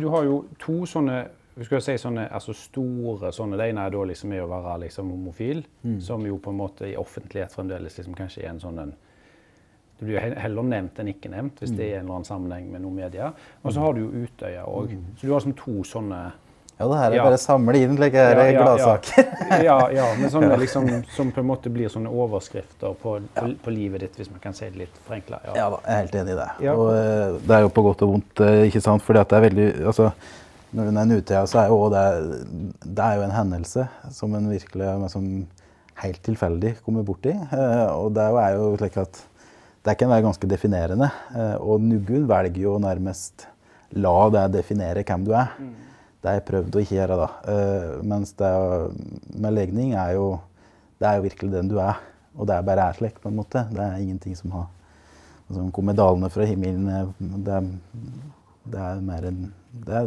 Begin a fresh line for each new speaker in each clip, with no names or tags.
Du har jo to sånne vi skal si sånne altså store sånne, Det ene er da liksom med å være liksom homofil, mm. som jo på en måte i offentlighet fremdeles liksom kanskje er en sånn en, Det blir jo heller nevnt enn ikke nevnt hvis mm. det er en eller annen sammenheng med noen medier. Og så har du jo Utøya òg. Mm. Så du har liksom to sånne
ja, det her er ja. bare å samle inn like ja, ja, gladsaker.
ja, ja, men sånne liksom, som på en måte blir sånne overskrifter på, på, på livet ditt, hvis man kan si det litt forenkla.
Ja. ja, jeg er helt enig i det. Og uh, det er jo på godt og vondt, uh, ikke sant. Fordi det er veldig altså, Når den er nutida, så er jo det, det er jo en hendelse som en virkelig som helt tilfeldig kommer borti. Og det er jo slik at det kan være ganske definerende. og Nugun velger jo nærmest la det definere hvem du er. Mm. Det har jeg prøvd å ikke gjøre, da. Uh, mens det med legning er jo Det er jo virkelig den du er. Og det er bare er slik, på en måte. Det er ingenting som har Som kommer dalende fra himmelen. Det er, det er mer en det er,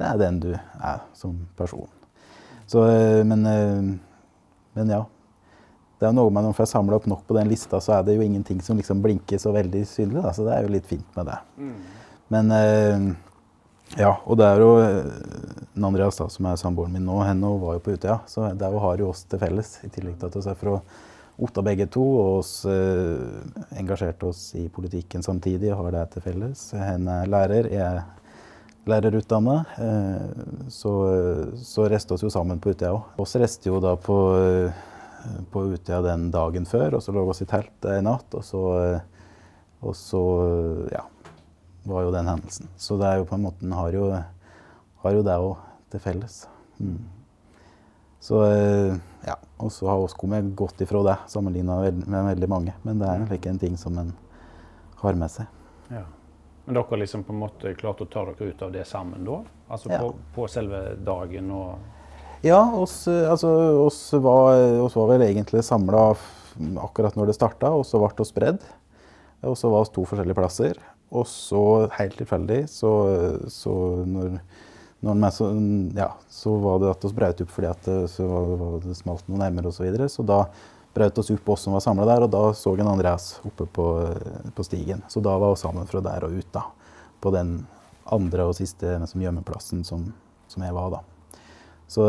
det er, den du er som person. Så, uh, men, uh, men ja. Det er noe med Når jeg samler opp nok på den lista, så er det jo ingenting som liksom blinker så veldig synlig. Da. Så det er jo litt fint med det. Mm. Men ja, og det er jo eh, Andreas, da, som er samboeren min nå, henne var jo på Utøya. Så det har jo oss til felles, i tillegg til at vi er fra Otta begge to. Og oss eh, engasjerte oss i politikken samtidig har det til felles. Henne er lærer, jeg er lærerutdanna. Eh, så, så reiste oss jo sammen på Utøya òg. Oss reiste jo da på, eh, på Utøya den dagen før, og så lå vi i telt en natt. Og så, og så ja var jo den hendelsen. Så det er jo på en måte Den har jo, har jo det òg til felles. Mm. Så eh, ja. Og så har oss kommet godt ifra det, sammenligna med veldig mange. Men det er ikke en ting som en har med seg. Ja.
Men dere har liksom på en måte klart å ta dere ut av det sammen da? Altså ja. på, på, selve dagen og
Ja, oss, altså, oss, var, oss var vel egentlig samla akkurat når det starta, og så ble vi spredd. Og så var vi to forskjellige plasser. Og så, helt tilfeldig, så, så når, når så, ja, så, var det at vi brøt opp fordi at det, så var det smalt noen nærmere osv. Så, videre. så da brøt oss opp, oss som var samla der, og da så en Andreas oppe på, på, stigen. Så da var vi sammen fra der og ut, da. På den andre og siste liksom, gjemmeplassen som, som, jeg var, da. Så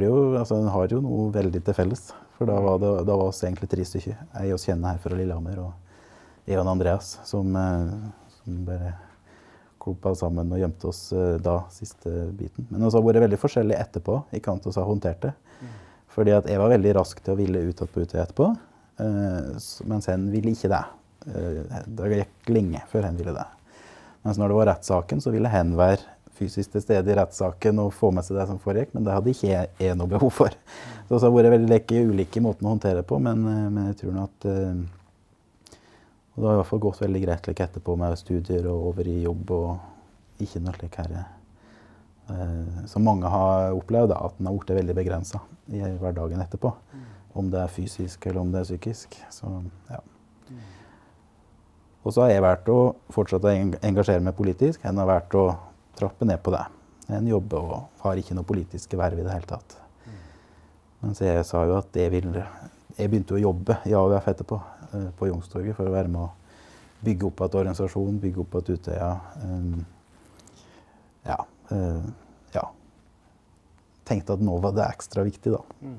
jo, altså, har jo noe veldig til felles. For da var, det, da var oss egentlig tre stykker. Ei oss kjenner her fra Lillehammer. og jeg og Andreas, som, eh, som bare klumpa sammen og gjemte oss eh, da, siste biten. Men vi har vært veldig forskjellige etterpå i hvordan vi har håndtert det. Mm. Fordi at jeg var veldig rask til å ville ut på Utøya etterpå, eh, mens han ville ikke det. Det gikk lenge før han ville det. Mens når det var rettssaken, så ville han være fysisk til stede i rettssaken og få med seg det som foregikk, men det hadde ikke jeg noe behov for. Så det har vært veldig ulike måter å håndtere det på, men, men jeg tror at og det har i hvert fall gått veldig greit like etterpå med studier og over i jobb. og ikke noe slik her, eh, Som mange har opplevd, da, at den har blitt veldig begrensa i hverdagen etterpå. Mm. Om det er fysisk eller om det er psykisk. Så, ja. Mm. Og så har jeg valgt å fortsette å engasjere meg politisk. En har valgt å trappe ned på det. En jobber og har ikke noe politiske verv i det hele tatt. Mm. Mens jeg sa jo at jeg, vil, jeg begynte å jobbe i AUF etterpå. Eh, på Youngstorget for å være med å bygge opp et organisasjon, bygge opp et Utøya. Um, ja, uh, ja. Tenkte at nå var det ekstra viktig, da. Mm.